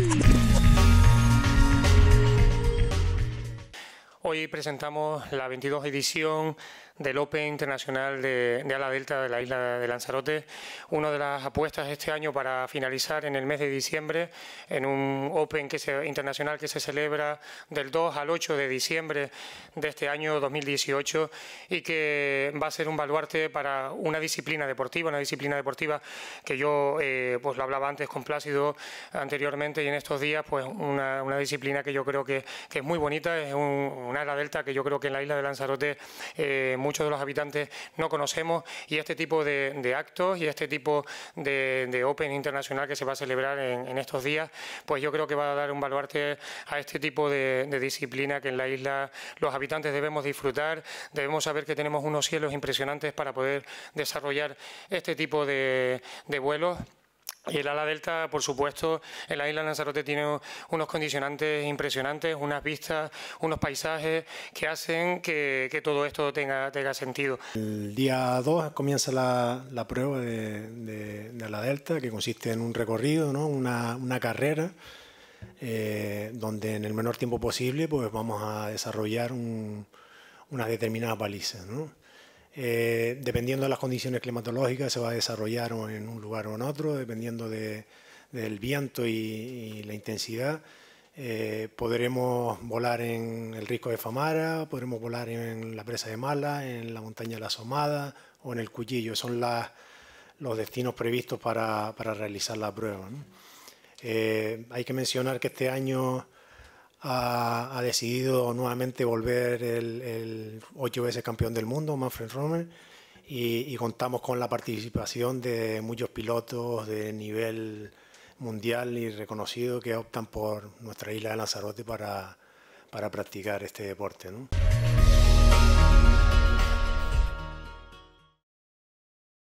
Mm. Hoy presentamos la 22 edición del Open Internacional de, Ala Delta de la isla de Lanzarote, una de las apuestas este año para finalizar en el mes de diciembre en un Open que se, internacional que se celebra del 2 al 8 de diciembre de este año 2018 y que va a ser un baluarte para una disciplina deportiva, una disciplina deportiva que yo eh, pues lo hablaba antes con Plácido anteriormente y en estos días pues una, disciplina que yo creo que, es muy bonita, es un, una ala delta que yo creo que en la isla de Lanzarote eh, muchos de los habitantes no conocemos y este tipo de, actos y este tipo de, Open internacional que se va a celebrar en, estos días, pues yo creo que va a dar un baluarte a este tipo de, disciplina que en la isla los habitantes debemos disfrutar, debemos saber que tenemos unos cielos impresionantes para poder desarrollar este tipo de vuelos y el ala delta, por supuesto, en la isla de Lanzarote tiene unos condicionantes impresionantes, unas vistas, unos paisajes que hacen que, todo esto tenga, tenga, sentido. El día 2 comienza la, prueba de, de, ala delta, que consiste en un recorrido, ¿no? una, una carrera, eh, donde en el menor tiempo posible pues vamos a desarrollar un, una determinada paliza. ¿no? Eh, dependiendo de las condiciones climatológicas, se va a desarrollar en un lugar o en otro, dependiendo del viento y, la intensidad. Eh, podremos volar en el Risco de Famara, podremos volar en la presa de Mala, en la montaña de la Somada o en el Cuchillo. Son los destinos previstos para, realizar la prueba. Eh, hay que mencionar que este año ha, decidido nuevamente volver el, ocho veces campeón del mundo, Manfred Romer, y, contamos con la participación de muchos pilotos de nivel mundial y reconocido que optan por nuestra isla de Lanzarote para, para practicar este deporte. ¿no?